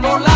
por la